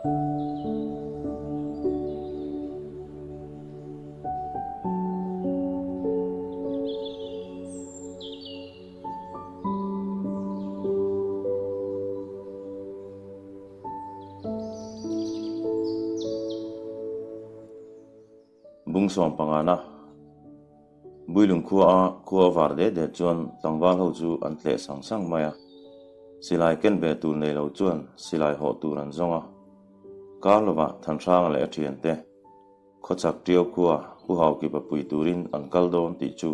bung som pangana. Builung khua khua var de de chuan tangwal ho chu an tle sang sang maya. Silai ken be tu nei lo chuan, silai ho tu ran zonga karlova than thang le thian te khochak tio khua à, hu hau ki pa pui turin an kal don ti chu.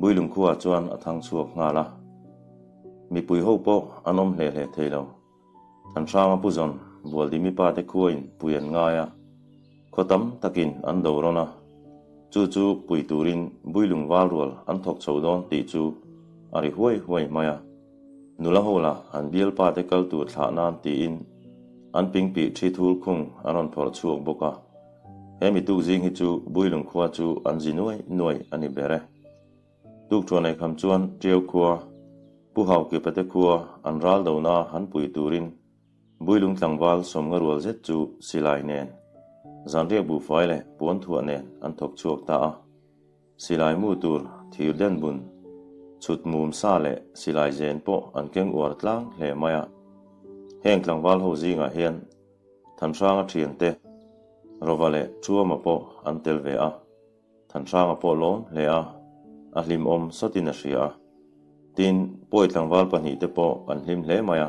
Builung khua à chuan a thang chuak nga la. Mi pui ho po anom hle hle theilo than thama pu zon bol di mi pa te khuain puyan nga ya khotam takin an do rona chu chu pui turin builung wal rol an thok chodon ti chu. Ari huai huai maya nula hola an bial pa te kal tur thla nan ti in an ping pi thi thul khung aron phor chuak boka hemi tu jing hi chu builung khwa chu an ji nuai nuai ani bere. Tuk chuan ai kham chuan triau khua, pu hau ke pate khua, an ral do na han pui turin builung tlangwal som ngarwal zet chu silai nen. Zan re bu fai le puan thua nen an thok chuak ta a. Silai mu tur thir den bun. Chut mum sa le silai zen po an keng uar tlang hle maya heng tlang wal ho zinga hian. Than ranga thian te. Rovale chuama po an tel ve a. Than ranga po lon le a. A hlim om sotin a hria tin poi tlang wal pahnih te po an hlim hle maya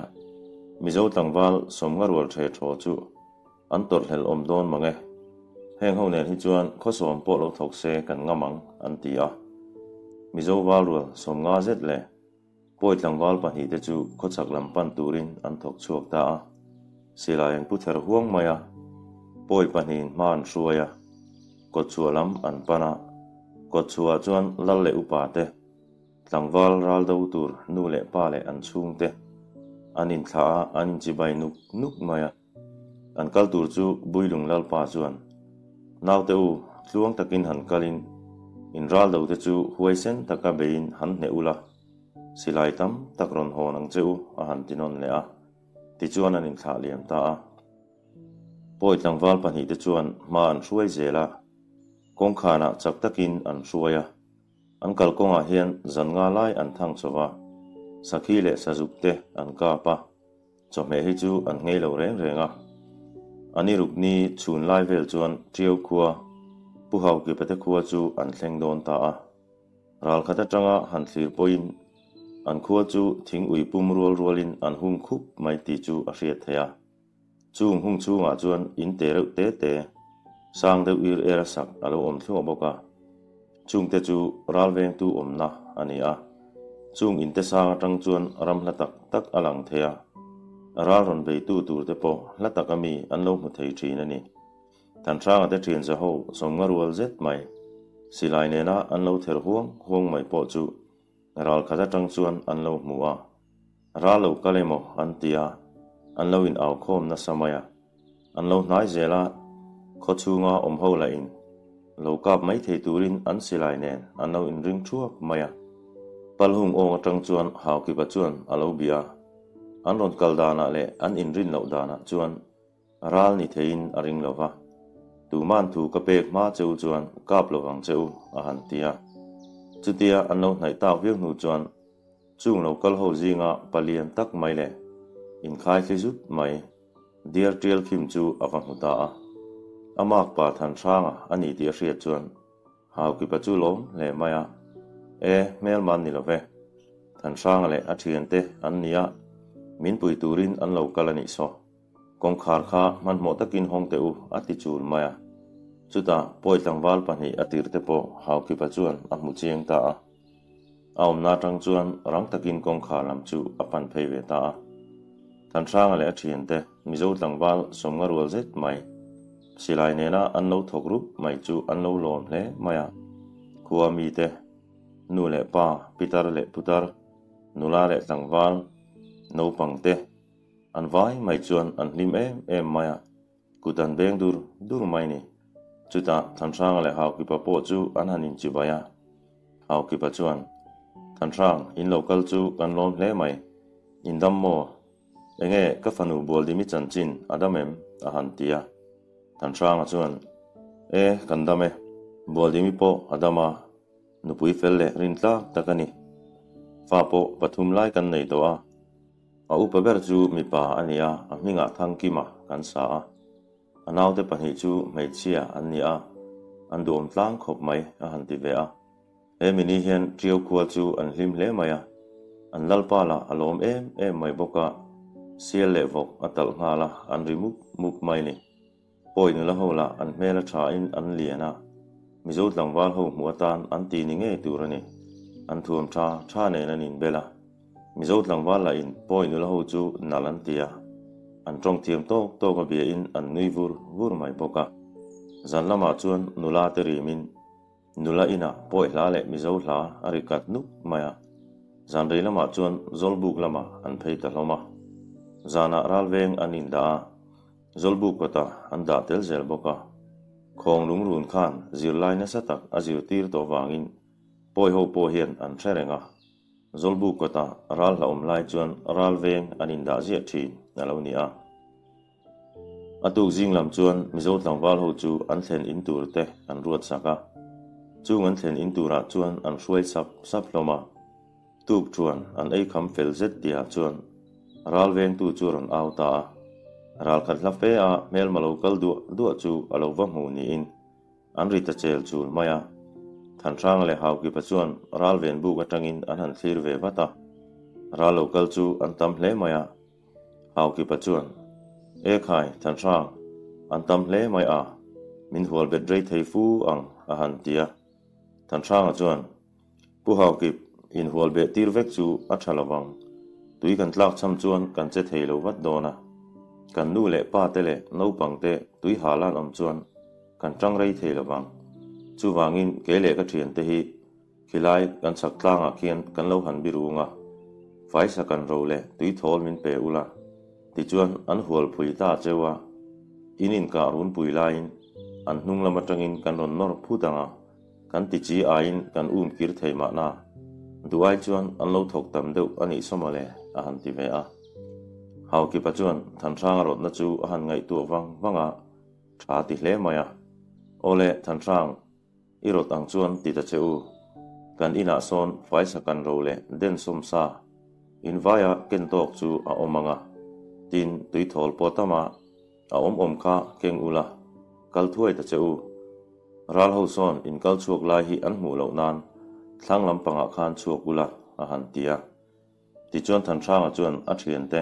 mizo tlang wal som nga rual the tho chu. An tor hel om don mange heng ho nen hi chuan kho som po lo thok se kan ngamang an ti a. Mizo wal rual som nga zet le poi tlang wal pahnih te chu kho làm lam pan turin an thok chuak ta a. Silai pu ther huang maya poi pahnin man ruaya ko chualam an pana ko chua chuan lal le upa te. Tlangwal ral do tur nu le pa le an chung te. Anin thla anin chi bai nuk nuk maya an kal tur chu builung lal pa chuan. Naw te u, tluang takin han kalin. In ral do te chu huai sen taka bein han ne ula silai tam takron ho nang cheu a han tinon le a ti chuan an in thla liam ta a. Poi tlangwal pahnih te chuan ma an hruai zela. Kong khana chak takin an hruaya an kal konga hian zan nga lai an thang chowa sakhi le sajuk te an ka pa. Chome hi chu an ngei lo reng renga ani ruk ni chun lai vel chuan triau khuwa pu hau ki pate khuwa chu an thleng don ta a. Ral khata tanga han thlir poin an khua chu thing ui pum rual rualin an hung khup mai ti chu a hriat theya chung hung chu nga chuan in te reuh te te. Sang deuh ir era sak alo om thluwa boka chung te chu ral veng tu om na ania chung in te sa tang chuan ram la tak tak alang theya ral ron ve tu tur te po la tak ami an lo mu thei thin ani tan thang te thin za ho som nga rual zet mai. Silai ne na an lo ther huang huang mai po chu ral khaza tang chuan an lo mu a ral lo kalemo an tia an lo in aw khom na samaya an lo nai zela kho chunga om ho la in. Lo kap mai thei turin an silai nen an lo in ring thuak maya pal hung ong atang chuan haw ki ba chuan alo bia an ron kal dana le an in rin lo dana chuan ral ni thein a ring lova tu man thu ka pek ma cheu chuan kap lo wang cheu a han tia chutia an lo nai ta viu nu chuan. Chung lo kal ho zinga palian tak mai le. In khai khi zut mai. Dear trial kim chu awang huta a. Amak pa than thanga ani ti hriat chuan. Hau ki pa chu lom le maya e mel man ni love than thanga le a thian te an nia min pui turin an lo kalani so. Kong khar kha man mo takin hong te u ati chul maya chuta poi tlangwal ở atir te po hau kỳ pa chuan a mu chiang ta. A aum na tang chuan rang takin kong kha lam chu apan phei ve ta. A than thanga le a thian te mizo tlangwal som nga rual zet mai silai nena an lo thok rup mai chu an lo lon hle maya khuwa mi te nu le pa, pitar le putar. Nula le tlangwal no pang te an vai mai chuan an hlim em em maya kutan beng dur dur mai ni chuta than thang le hau ki pa po chu an hanin chi baya hau ki pa chuan than thang in local chu kan lon hle mai in dam mo enge ka fanu bol di mi chan chin adamem a han tia tan sang chuan e kan dame bol di mi po adama nupui fel le rin tla takani fa po pathum lai kan nei to a a upa ber chu mi pa ania a minga thang ki ma kan sa a anaw te pani chú mai chia ania an dom tlang khop mai a han ti ve a. E mini hian triau khua chu an hlim hle mai a. An lalpa la alom em em mai boka sial le vok atal nga la an rimuk muk mai ni. Poi ni la ho la an mela tha in an liana mi zo tlang vào ho mu tan an ti ni nge tu rani an thuam tha tha ne na nin bela. Mi zo tlang vào la in poi ni la ho chu nalan tia an trong thiam to to ka bia in an nui vur vur mai boka zan lama chuan nula te ri min. Nula ina poi la à, le mi zo hla ari kat nuk maya zan rei lama chuan zol buk lama an phei ta hloma zana à, ral veng an in da zol buk kota an da tel zel boka khong lung run khan zir lai na satak a tir to wangin poi ho po hian an therenga zol buk kota ral la um lai chuan ral veng anin da zia thin na lo ni a. Atuk jing lam chuan mizo tlangwal ho chu an thlen in tur te an ruat saka chung an thlen in tura chuan an hruai sap sap loma. tuk chuan an ei kham fel zet dia chuan. Ral veng tu chu ron au ta ral khat la fe a, mel malo kal du du chu alo va mu ni in. An ri ta chel chul maya than thang le hau ki pa chuan ral ven bu ka tangin an han thlir ve wata ral lo kal chu an tam hle maya hào kỳ bà chuồn. Ê khai thằng sang, an tâm lễ mai à, minh huồn biệt rây thầy phu ẳng à hàn tìa. Thằng sang à chuồn, bù hào kịp in huồn biệt tiêu vết chú á chà lò vòng. Tùy gần lạc chăm chuồn gần chết thầy lâu vắt đồ nà. Gần nu lệ ba tê lệ nâu bằng tê tùy hà lan ẩm chuồn, gần trăng rây thầy lò vòng. Chú vàng in kế lệ các truyền tê hi, khi lại gần sạc tlang à kiên gần lâu hẳn bì rù ngà. Phải sạc gần râu lệ tùy thôl minh bè u lạc ti chuan an hual phui ta chewa inin ka run pui lain an hnung lama tangin kan ron nor phutanga kan ti chi ain kan um kir thei ma na. Duai chuan an lo thok tam deuh ani somale a han ti ve a hau ki pa chuan than thang rot na chu a han ngai tu wang wanga tha ti hle maya ole than sang i rot ang chuan ti ta cheu kan ina son fai sa kan ro le den som sa. In vaya ken tok chu a omanga tin tui thol potama a om om kha keng ula kal thuai ta cheu ral ho son in kal chuak lai hi an mu lo nan. Thlang lampanga khan chuak ula a han tia. Ti chon than thang a chuan a thian te.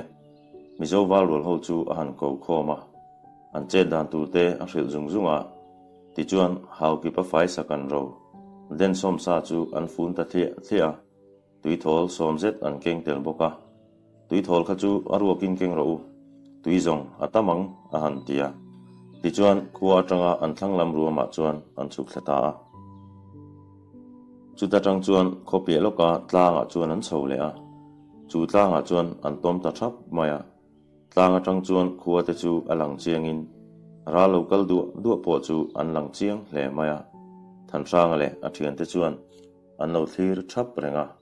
Mizo wal rol ho chu a han ko khoma an che dan tu te a hril zung zunga. Ti chuan hau ki pa fai sakan ro. Den som sa chu an fun ta thia thia. Tui thol som zet an keng tel boka tui thol kha chu a ruakin keng ro tui zong atamang a han tia. Ti chuan khuwa atanga an thlang lam ruama ah chuan an chuk thlata e ah a chu ta tang chuan khopi loka tlanga chuan an ah chho le a. Chu tlanga chuan an tom ta thap maya tlanga tang chuan khuwa te chu alang chiang in. Ra local du du po chu an lang chiang hle maya than sang le a thian te chuan an lo thlir thap renga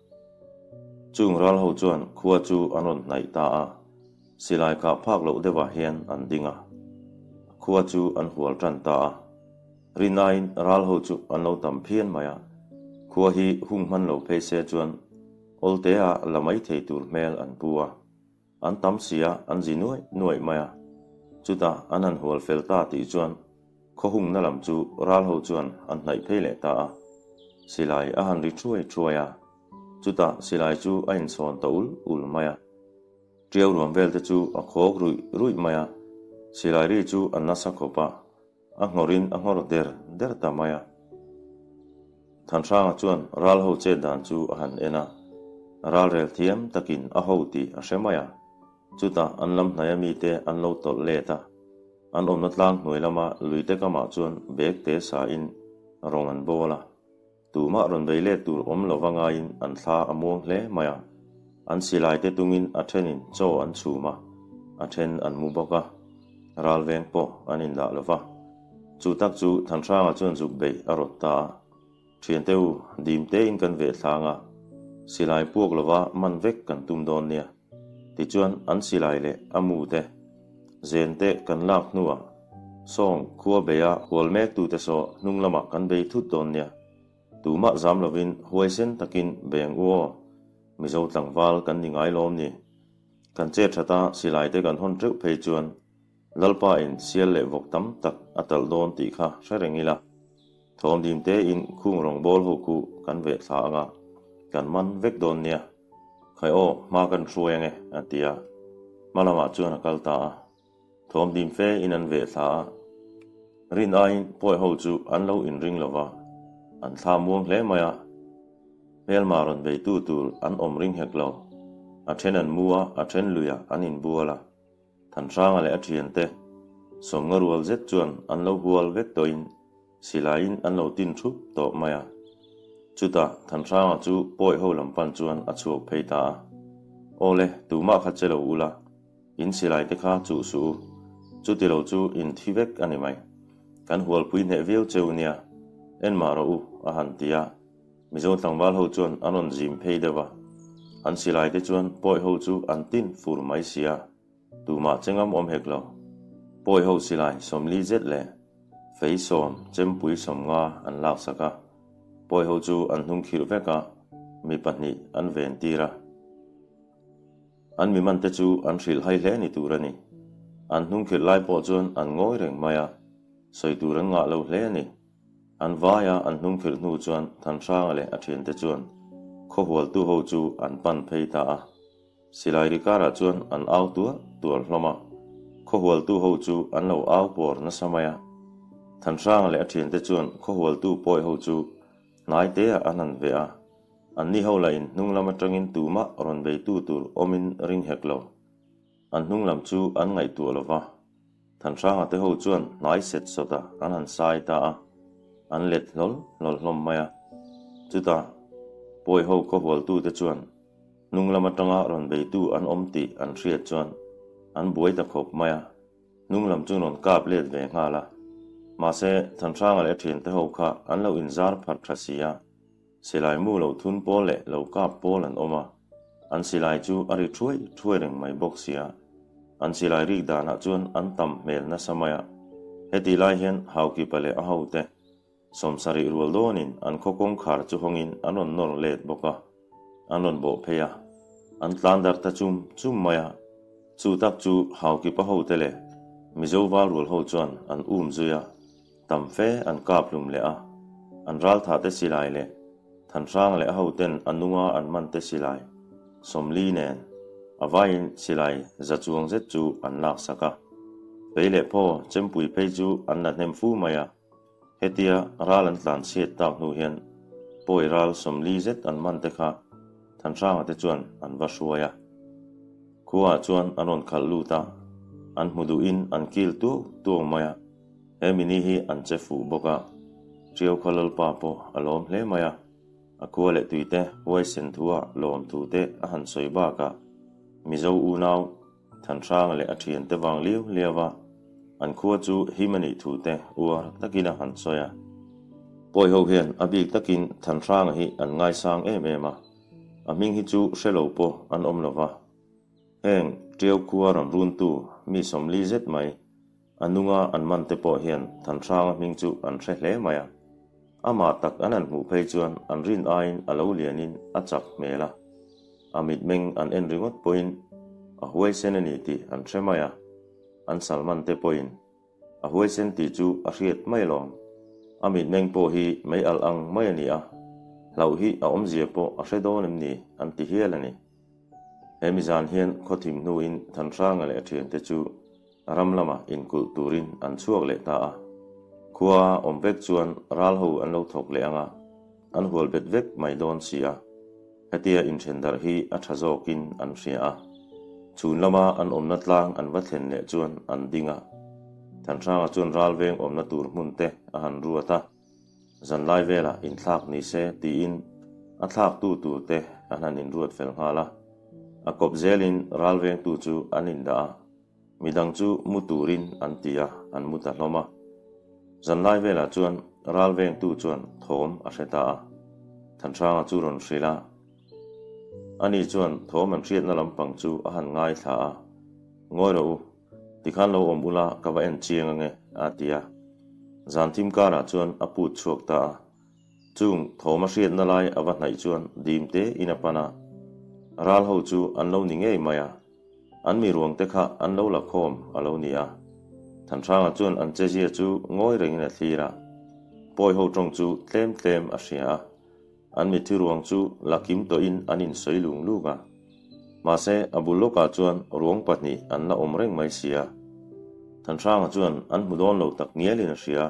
chung ral ho chuan khuwa chu anon nai ta a. Silai ka phak lo dewa hian an dinga khuwa chu an hual tran ta a. Rinain ral ho chu an lo tam phian maya khua hi hung man lo phe se chuan olte a lamai thei tur mel an puwa an tam sia an ji nuai nuai maya chuta an an hual fel ta ti chuan, kho hung na lam chu ral ho chuan an nai phe le ta a. Silai a han ri chuai จุตาสิไลจูอินสอนตอุลอุลมายาเรียวรวมเวลตจูอโคกรุยรุยมายาสิไลรีจูอันนัสกปะอังหรินอังหรเดรเดรตามายาทันช่างจวนรัลโฮเจดันจูอันเอนารัลเรลเทียมตะกินอโฮตีอเชมายาจุตาอันลำนายมีเตอันโลตเลตาอันอมนัดล่างหน่วยละมาลุยเตกมาจวนเบกเตสาอินรงันโบลา tu ma ron dei le tur om lo wanga in an tha amuang le maya an silai te tungin a thenin cho an chuma a then an mu boka ral veng po anin la lova chu tak chu than rang chon zuk be a rot ta. Thian teu dim te in kan ve thlanga silai puak lova man vek kan tum don nia ti chuan an silai le amu te zen te kan lak nuwa song, khua beya hual mek tu te so nung lama kan be thut don nia tu ma zam lovin huai sen takin beng uo mi zo tlang wal kan ni ngai lom ni kan che thata silai te kan hon tru phei chuan lalpa in sial le vok tam tak atal don ti kha hrengi la. Thom dim te in khung rong bol ho ku kan ve thla nga. Kan man vek don nia khai o ma kan hruenge atia malama chuan akal ta thom dim fe in an ve thla rin ain poi ho chu an lo in ring lova an thla muang hle maya mel maron ve tu tur an om ring hek lo a then an mua a then luya an in buala than ranga ale a thian te som nga rual zet chuan an lo hual vek toin silain an lo tin thup to maya chuta than ranga chu poi ho lam pan chuan a chuak phei ta ole tu ma kha chelo ula in silai te kha chu su chu ti lo chu in thi vek ani mai kan hual pui ne veu cheu nia en ma ro u, a han tia. Mi zo tang wal ho chuan anon jim phei dewa an silai te chuan poi ho chu an tin fur mai sia. Tu ma chengam om hek lo. Poi ho silai som li zet le. Fei som, chem pui som nga, an lak saka poi ho chu an hung khir veka mi pahni an ven tira an mi man te chu an ril hai hle ni turani an hung khir lai po chuan an ngoi reng maya. Soi turan nga lo hle ni an vaya an hung khil nu chuan than sang ale a thian te chuan. Kho hual tu ho chu an pan phei ta a. Silai ri kara chuan an au tua, tual hloma kho hual tu ho chu an lo au por na samaya. Than sang ale a thian te chuan kho hual tu poi ho chu. Nai te a anan ve a. An ni ho la in nung lama tangin tu ma, ron ve tu tur omin ring hek lo. An nung lam chu an ngai tu lova than sang a te ho chuan, nai set sota, an an sai ta a an let lol lol hlom maya chuta poi ho ko hol tu te chuan nung lama tanga ron be tu an om ti an hriat chuan an buai ta khop maya à. nung lam chu non kap let ve nga la ma se than thang le thin te ho kha an lo in zar phar khasia silai mu lo thun po le lo kap po lan oma an silai chu ari thui thui reng mai boxia à. an silai ri dana chuan an tam mel na samaya à. heti lai hian hau ki pale a hau te somsari rual donin an kokong khar chu hongin anon nor let boka. Anon bo pheya. An tlandar ta chum chum maya. Chu tak chu hau ki pa ho tele. Mizo wal rul ho chuan an um zuya. Tam fe an kap lum le a. An ral tha te silai le. Than rang le ho ten anunga an man te silai. Somli nen. Avain silai za chuang zet chu an lak saka. Peile pho chempui phei chu an na nem fu maya hetia ralan tlan siat tak nu hian poi ral som li zet an man te kha. Than rang te chuan an va shuaya khuwa chuan anon khal lu ta. An mudu in an kil tu tu maya emini hi an che fu boka triau khalal pa po alom hle maya akua le tuite wai sen thua, lom tu te a han soi ba ka. Mizo u nau. Than rang le a thian te wang liu lewa an khua chu hi mani thu te ua takina han soya. Poi ho hian abi takin than rang hi an ngai sang em em a. A ming hi chu shelo po an om lova. Heng triau khua ram run tu, mi som li zet mai. Anunga an man te po hian than rang ming chu an hre hle maya ama tak an an mu phei chuan an rin ain alo lianin a chak mela. Amit meng an en ringot point a huai senani ti an tremaya an salman te poin a huai sen ti chu a hriat mai lawm ami neng po hi mai al ang mai ani a. Lau hi a om zia po a hre dawn ni an ti hial ani emizan hian khawthim nu in than rang le a thian te chu. Ram lama in kul turin an chuak le ta a. Khua om vek chuan ral ho an lo thok le anga. An hual bet vek mai don sia. Hetia in thendar hi a thazokin an hria a chun lama an omna tlang an vathen ne chuan an dinga than ranga chuan ralveng omna tur hmun te a han ruata. zan lai vela in thlak ni se ti in a thlak tu tu te an han in ruat fel hnga a kop zelin ralveng tu chu an in daa midang chu muturin an tia an muta hloma zan lai vela chuan ralveng tu chuan thom a hreta a than ranga chu ron hrila ani chuan tho man hriat na lampang chu a han ngai thla a. Ngoi ro ti khan lo om ula ka va en chiang nge a tia zan tim kara ah chuan a pu chuak ta chung tho ma hriat na lai awa hnai chuan dim te ina pana ral ho chu an lo ni ngei maya an mi ruang te kha an lo la khom a lo ni a. Than thanga chuan an che zia chu ngoi reng na thira poi ho trong chu tlem tlem a hria an mi thiruang chu lakim to in anin soilung luga ma se abuloka chuan, ruang patni an la om reng mai sia. Than thanga chuan, an mudon lo tak nialin sia. Hria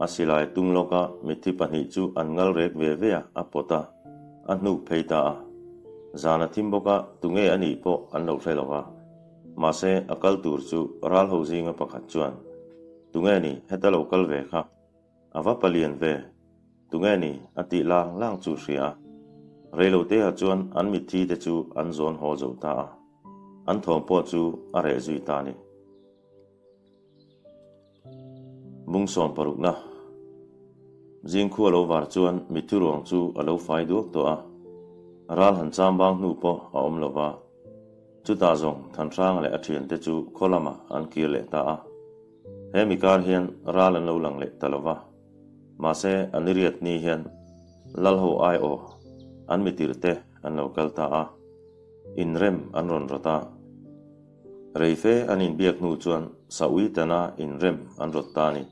a silai tung loka mi thi pahni chu, an ngal rek ve ve a pota an nu pheita a. Zana thim boka tunge ani po, an lo hrelowa ma se akal tur chu, ral ho zinga pakhat chuan. Tunge ni heta lokal ve kha. Awa palian ve tunge ni ati lang lang chu hria reilo te a chuan an mi thi te chu an zon ho zo ta a. An thom po chu a re zui ta ni. Bung son paruk na. Jing khu lo war chuan mi thu rong chu a lo fai duak to a. Ral han cham bang nu po a om lo wa chu ta zong than trang le a thian te chu kholama an ki le ta a. He mi kar hian ral an lo lang le talawa ma se riết ni hiền lal ho ai o. An mi tir te an lo kal ta a. In rem an ron rota reife an in biak nu chuan sawi tana in rem an rot ta ni.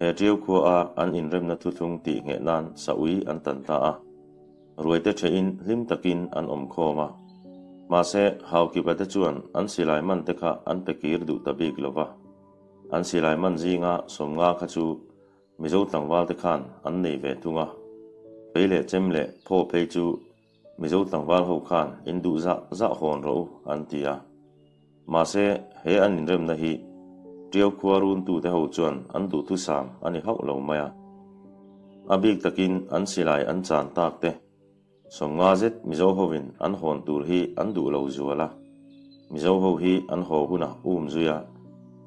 He triu khu a an in rem na thu thung ti nge nan sawi an tan ta a. Ruai te in lim takin an om khoma ma se hau ki ba te chuan an silai man te kha an pekir du ta bik lova an silai man zinga som nga kha chu mi zo mizo tangwal te khan an nei ve tunga peile chem le pho pe chu mizo tangwal ho khan in du dạ- za dạ za hon ro an tia ma se he an in rem na hi triau khuarun tu te ho chuan an du thu sam ani hau lo maya. Abik takin an silai an chan tak te som nga zet mizo hovin an hon tur hi an du lo zuala mizo ho hi an ho huna um zuya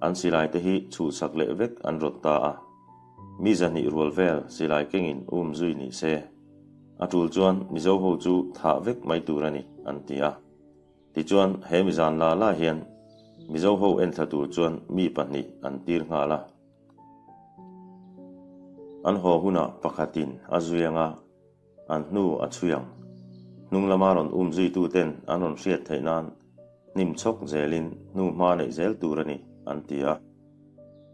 an silai te hi chu sak le vek an rot ta a mi zan zani rual vel silai kengin um zui ni se. Atul chuan mizo ho chu tha vek mai turani an tia ti chuan he mi zan la la hian. Mizo ho en tha tur chuan mi pahni an tir nga la. An ho huna pakhatin azuyanga an nu a chuyang. Nung lamaron um zui tu ten, anon hriat theinan nim chok zelin nu ma nei zel turani an tia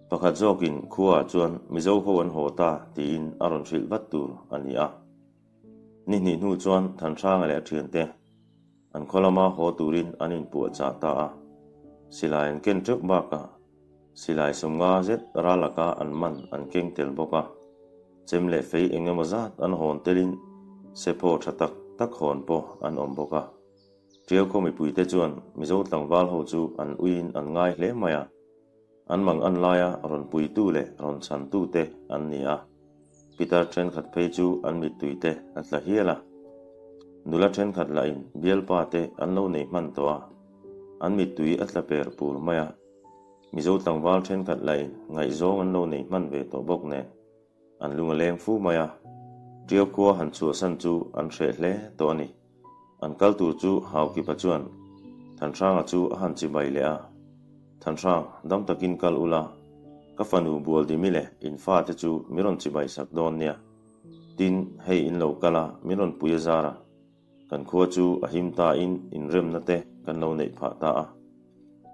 pakhat zokin khuwa chuan mizo ho an ho ta ti in aron vat tur ani a. Ni ni nu chuan than thang le thian te. An kholama ho turin anin pu cha ta a. Silai an ken chuk ba silai som nga zet ralaka an man an keng tel boka chem le fei engemaw zat an hon telin. Sepo thatak tak hon po an om boka trial ko mi puite chuan mizo tlangwal ho chu an uin an ngai hle maya an mang an laya ron pui tu le, ron san tu te, an ni a. Peter chen khat phei chu, an mi tui te at la. Hiela nula chen khat la in, bial pa te, an lo nei man to a. An mi tui at la per pur maya tang vall trên khat lai in, ngai zo an lo nei man ve to bok ne. An lunga leng fu maya trial ko han chu san chu, an hre hle to ni. An kal tur chu, hau ki pa chuan. Than thanga chu han chi bai le a than thang dam takin kal ula. Ka fanu đi di mile in fa te chu miron chi bai sak don nha tin hay in lo kala miron puya zara kan khua chu a à him ta in in rem na te kan lo nei pha ta à. a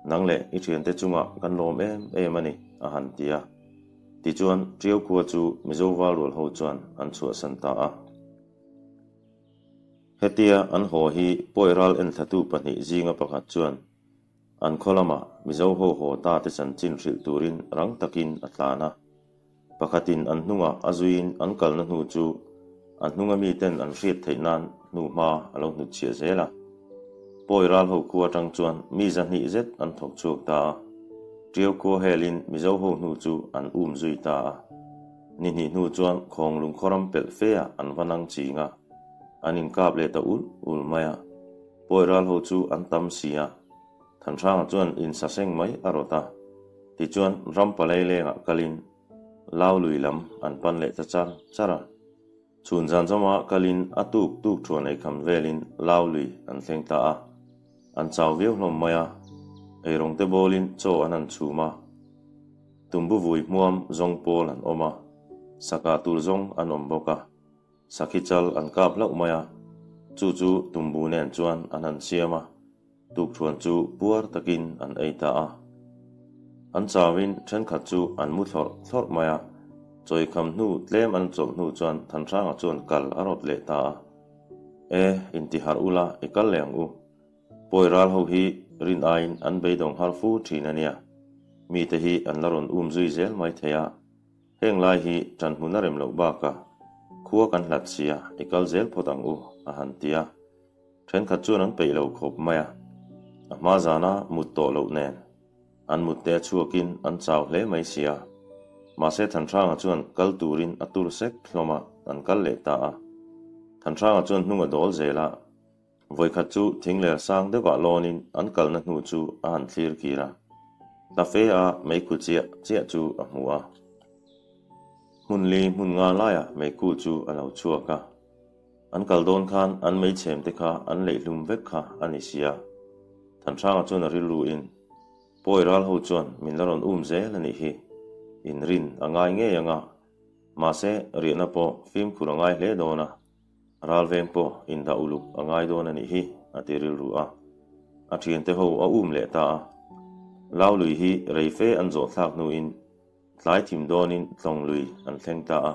nang ít chuyện thian te chunga kan lom em em ani a à han tia ti chuan triau khua chu mizo wal rol ho chuan an chua san ta hết hetia an ho hi poiral en thatu pahnih zinga pakhat chuan an kholama mizo ho ho ta te san chin hril turin, rang takin atlana. Pakhatin an hnunga azuin, an kalna hnu chu. An hnunga mi ten an hriat theinan nu ma alo hnu chia zela. Poiral ho khuwa tang chuan, mi zan ni zet an thok chuk ta. Triau ko helin mizo ho hnu chu, an um zui ta. Ni ni hnu chuan, khong lung khoram pel fea, an vanang chinga anin kap le ta ul ul maya. Poiral ho chu, an tam sia thần sang chuan in sa seng mai arota ti chuan ram palai le nga kalin lau lui lam an pan le ta char chara chun zan mà kalin atuk tuk ấy ei kham velin lau lui an thleng ta a an chaw viu hlom maya ei rong te bolin cho an an chuma tumbu vui muam zong pol an oma saka tur zong an om boka sakhichal an kap lau maya chu chu tumbu nen chuan an an siama tuk chuan chu puar takin an ei ta a. An chawin then khat chu an mu thlor thlor maya. Choi kham nu tlem an chom nu chuan than ranga chuan kal arot le ta e intihar ula e ikal leng u. Poi ral ho hi, rin ain an beidong har fu thina nia. Mi te hi an laron um zui zel mai theya heng lai hi chan hunarem lo ba ka. Khuwa kan hlat sia e ikal zel podang u, a han tia. Then khat chuan an pei lo khop maya ma zana mut to lo nen an mut te chuakin an chaw hle mai sia à? mà se than ra ngà chuan kal turin atur sek thloma an kal le ta a than ra ngà chuan hnunga dol zela voi khat chu thing le sang de wa lonin an kal na hnu chu a han thlir kira ta fe a mei ku chia chia chu a mu a mun li mun nga la ya mei ku chu a lo chua ka an kal don khan an mei chem te kha an le lum vek kha ani sia thành sang ở chỗ a ril in poi ral hậu chuan min laron um dễ là nị hi in rin angai à nge à mà sẽ riêng riana po phim khu ngay kurangai hle na ral veng po in da ngay đó dona nị hi atiril ru à à. Thian thế hậu a à um le ta à. Lao lui hi rei phê an dỗ thạc nu in tlai thim donin tlong lui an thleng ta à.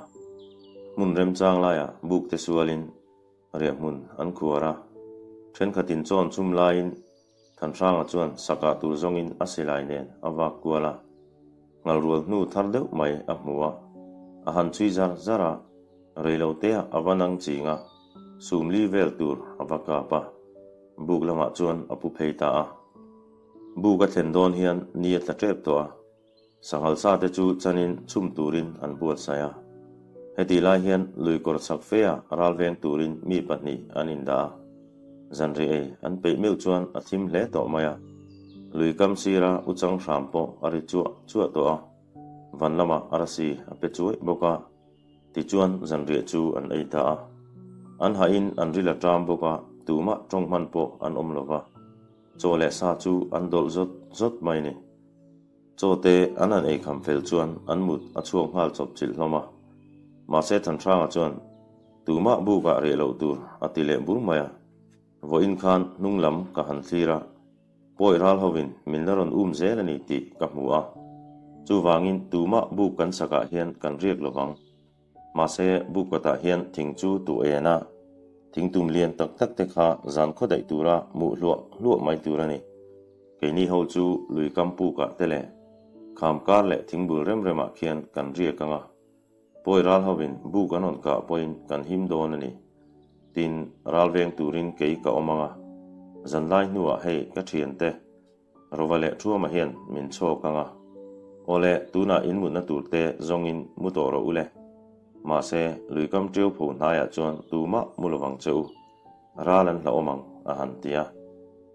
Mun rem chang la ya buk te sualin re mun an khu ra. Trên khát tin chọn chung lai in ranga chuan saka tur zongin asilai nen awa kuala ngal rual nu thar deuh mai a hmua a han chui zar zara reilo te a awanang chinga sum li vel tur awaka pa. Buk lama chuan a pu ta a buk a thlen don hian ni tla trep to a sanghal sa te chu chanin chum turin an buat saya heti lai hian lui kor sak fe a ral veng turin mi pahni anin da zan ri ei an pe meu chuan a thim hle to maya lui kam sira uchang rampo ari chu chu to a van lama arasi ape chuai boka ti chuan zan ri chu an ei ta a an ha in an rila tram boka tuma trong man po an om lova cho le sa chu an dol zot zot mai ni cho te an an ei kham fel chuan an mut a chuang hal chop chil hloma ma se than thanga chuan tuma bu ka re lo tur atile bur maya vo in khan nung lam ka han thira poi ral hovin min laron um zel ani ti ka hmu a chu wangin tuma bu kan saka hian kan riek lowang ma se bu kata hian thing chu tu ena thing tum lian tak tak te kha zan kho dai tura mu hlo hlo mai tura ni ke ni ho chu lui kam pu ka tele kham kar le thing bul rem rema khian kan riek anga poi ral hovin bu kanon ka poin kan him don ani tin ralveng turin ke ka omanga zan lai nuwa hei ka thian te rovale thua ma hian min cho kanga ole tuna in mun na tur te zong in mu to ro ule ma se lui kam treu phu na ya chuan tu ma mu lo wang cheu ralan la omang a à han tia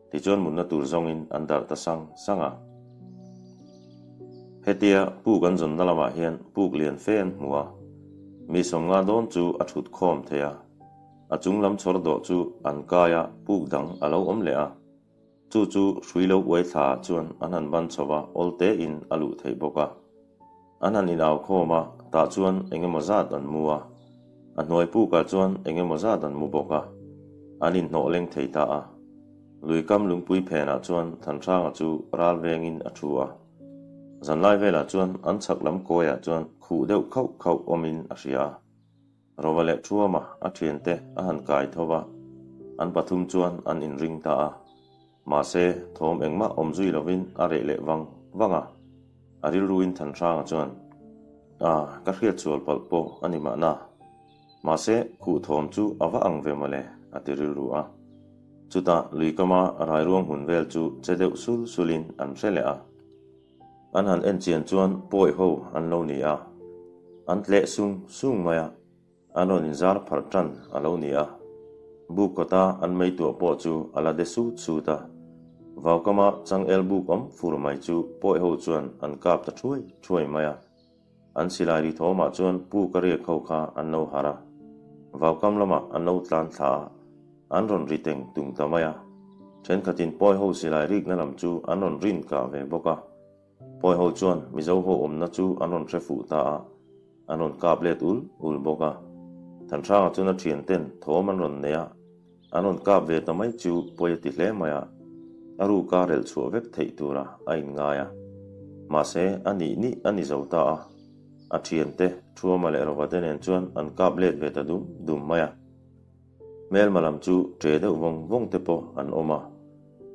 ti chon mun na tur zongin andar ta sang sanga à. hetia pu gan zon nalama hian puk lian fen muwa mi songa don chu a à thut khom theya a chung lam chor do chu an kaya puk dang alo om le a chu chu hrui lo wai thla chuan an han ban chowa olte in alu thei boka an han in aw khoma ta chuan engemaw zat an mua a hnuai pu ka chuan engemaw zat an mu boka an in hnawh leng thei ta a lui kam lungpui phena chuan than thanga chu ral vengin a thu a zan lai vela chuan an chak lam koya chuan khu deuh khau khau omin a hria rovale chuama a thian te, a han kai thowa an pathum chuan, an in ring ta a. Ma se, thom engma om zui lovin, a re le wang wanga a ril ruin than ranga chuan. A, ka hria chual pal po ani ma na. Ma se, khu thom chu awa ang ve male a ti ril ru a. Chuta lui kama rai ruang hun vel chu chedeu sul sulin an hrele a. An han en chian chuan, poi ho, an lo ni a. An tle sung sung maya anon inzar zar phar tan alo ni a bu kota an mai tu po chu ala de su chu ta. Vào kama chang el bu kom fur mai chu poi e ho chuan, an kap ta thui thui maya. An silai ri tho ma chuan, pu ka re khau kha, an no hara. Vào cam lama, an no tlan tha, an ron ri teng tung tamaya chen khatin poi e ho silai rik na lam chu, an ron rin ka ve boka poi e ho chuan, mi zo ho om na chu, an ron tre fu ta an ron kap let ul ul boka than thang chu thô thian ten nè anh ron neya về ron kap ve bây chu poi ti hle maya aru ka rel chu vek thei tura a in ngaya ma se ani ni ani zo ta a thian te thua ma le ro wa ten en chuan an kap let ve ta dum dum maya mel malam chu tre de vong vong te po an oma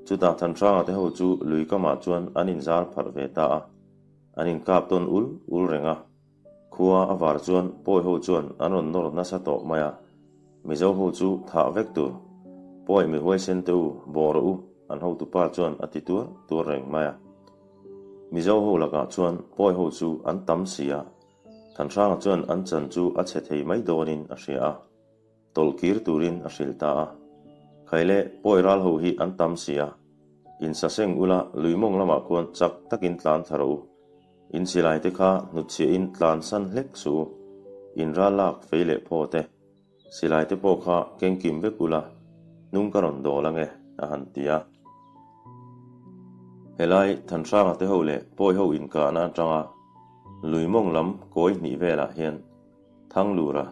chu ta than sang te ho chu lui ka ma chuan an in zar phar ve ta a an in kap ton ul ul renga khua avar chuan, poi ho chuan an on nor na sa to maya. Mi zo ho chu, tha vek tu. Poi mi hoi sen tu bor u. An ho tu pa chuan ati tu tu reng maya. Mi zo ho laka chuan, poi ho chu, an tam sia than tra chuan, an chan chu, a che thei mai donin a sia tol kir turin a sil ta khaile poi ral ho hi, an tam sia in sa seng ula luimong lama kon chak takin tlan tharo in silai te kha nu chi in tlan san hlek su in ra lak feile pho te silai te po kha keng kim ve kula nung karon do lange a han tia helai than sanga te ho le poi ho in ka na tanga luimong lam koi ni vela hian thang lura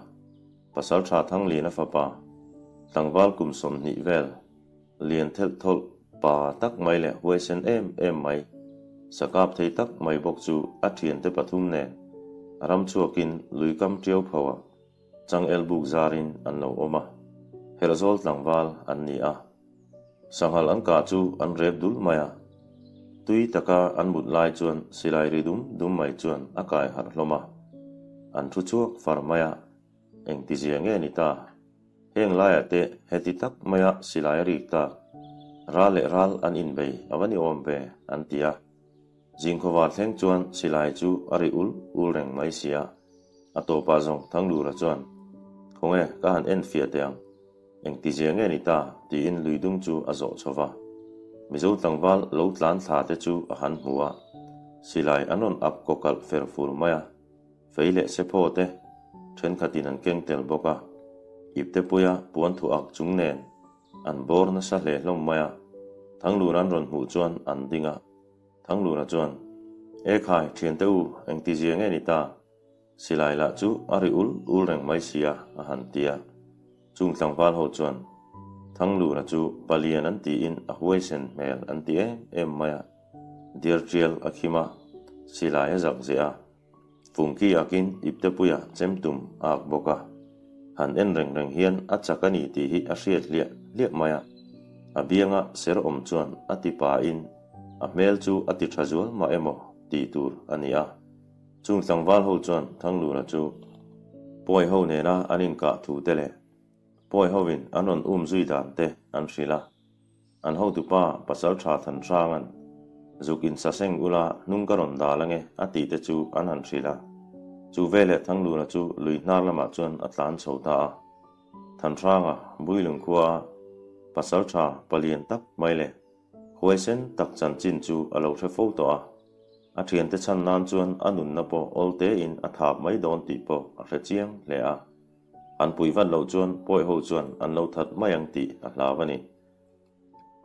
pasal tha thang li na fa pa tlangwal kum som ni vel lian thel thol pa tak mai le huai sen em em mai sakap thei tak mai bok chu a thian te pathum ne. Ram chuakin lui kam triau phawa chang el buk zarin an lo oma herazol tlangwal an ni a. Sanghal an ka chu an rep dul maya tui taka an mut lai chuan silai ridum dum mai chuan akai har hloma an thu chuak far maya eng ti zia nge ni ta. Heng lai maya silai ri ta. Ra ral an in bei awani om ôm an tia jing à wa thleng chuan, silai chu, ari ul ul reng mai sia, ato zong, thang lu ra chuan. Khonge ka han en fia teang. Eng ti zia nge ni ta, ti in lui dung chu azo chowa mizo tlangwal lo tlan thla te chu a han hmuwa silai anon ap kokal fer fur maya. Feile se pho te. Then khatin an keng tel boka ipte puya puan thu ak chung nen. An bor na sa hle hlom maya. Thang lu ran ron hu chuan an dinga thắng lu ra chuan e khai thian te anh ti jiang e ta ta silai là chu ari ul ul rằng mai xia à hàn tia chung tlang wal hồ chuan thang lu ra chu balian anh ti in a huai sen mel anh ti em em maya dir trial akhima silai a zak zia phungki akin ipte puya chemtum ak boka han en reng reng hian a chakani ti hi a hriat lia lia maya a ser om chuan a ti pa in a mel chu a ti tha zual ma emo, ti tur ania chung tlangwal ho chuan thanglu ra chu. Poi ho ne na anin ka thu te le. Poi ho win anon um zui dan te, an shrila an ho tu pa pasal tha than rangan zukin saseng ula nung karon dalange ati te chu an han shrila chu vele thang lu na chu, lui nar lama chuan a tlan chho ta than ranga builung khuwa pasal tha palian tak mai le huai sen tak chan chin chu a lo the fo to a a thian te chan nan chuan anun na po olte in a thap mai don ti po a hre chiang le a. An pui van lo chuan, poi ho chuan an lo that mai ang ti a hlawani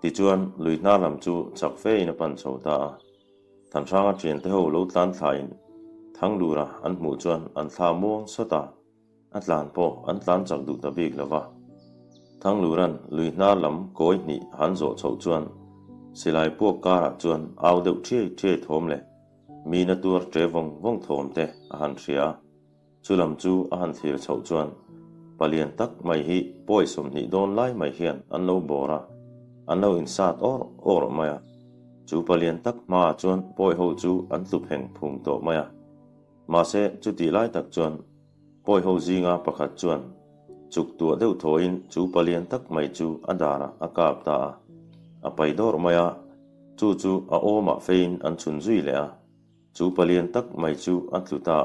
ti chuan lui na lam chu chak fe in a pan chho ta than ranga thian te ho lo tlan thlain thang lura an hmu chuan an thla muang sota a tlan po an tlan chak du ta bik lova thang luran lui na lam koi ni han zo chho chuan sẽ silai po kara chuan au deuh thie thie thom le mi na tur tre vong vong thom te a han chú chulam chu a han thir chho chuan palian tak mai hi poi som ni don lai hiền hian lâu lo ra, an lâu in sat or or maya chu palian tak ma chuan poi ho chu an tlup heng phung to maya mà sẽ chú tỷ lại tắc chuẩn bồi hậu gì ngà bạc hạt chuẩn chụp tua đều thôi chú palian tắc mày chú adara akap ta a pai dor maya chu chu a oma fein an chun zui le a chu palian tak mai chu an tlu ta.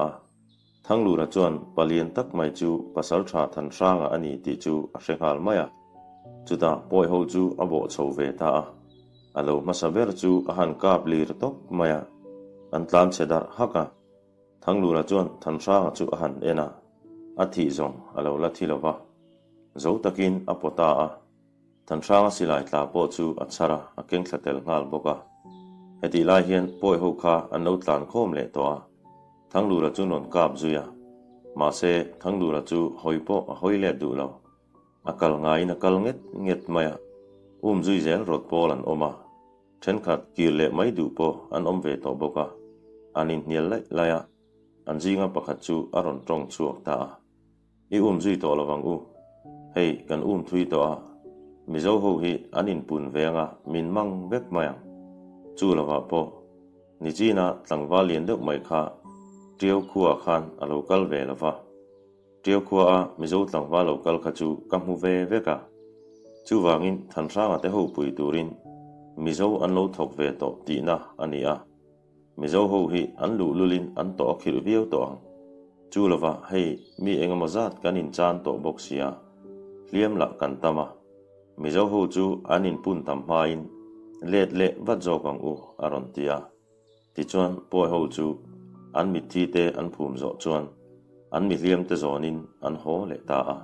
Thang lu ra chuan palian tak mai chu pasal tha than ranga ani ti chu a hrengal maya. Chú ta bồi hậu chú a bo chho ve ta. A alo masaver chu a han kap lir tok maya. An tlan chedar haka thang lu ra chuan than ra chu a han ena. A thi zong alo la thi lova zo takin a pota a tan ranga silai tla po chu a chara a keng thlatel ngal boka heti lai hian poi e ho kha an no tlan khom le to a. Thang lu ra chu non kap zuya ma se thang lu ra chu hoi po, a hoi le du lo. A kal ngai na kal nget nget maya um zui zel rot pol an oma then khat kir le mai du po an om ve to boka anin hnial lai laya an jinga pakhat chu aron tong chuak ta i um zui to lawang u. Hei, kan um thui to a mizo ho hi anin pun venga min mang vek mayang. Chu lawa po. Ni chi china tlangwa lien deuh mai kha. Tiau khua khan a local ve lawa tiau khua a mizo tlangwa local kha chu kam hu ve ve ka chu wangin than ranga te ho pui turin mizo an lo thok ve to ti na ani a. Mizo ho hi an lu lulin an to khir viau to ang. Chu lawa hei mi engama zat kanin chan to boxia sia liam la kan tama mizo hu chu anin pun tam ma in let le wat zo kang u, aron tia. Ti chuan poi ho chu an mi thi te an phum zo chuan. An mi liam te zonin an ho le ta a.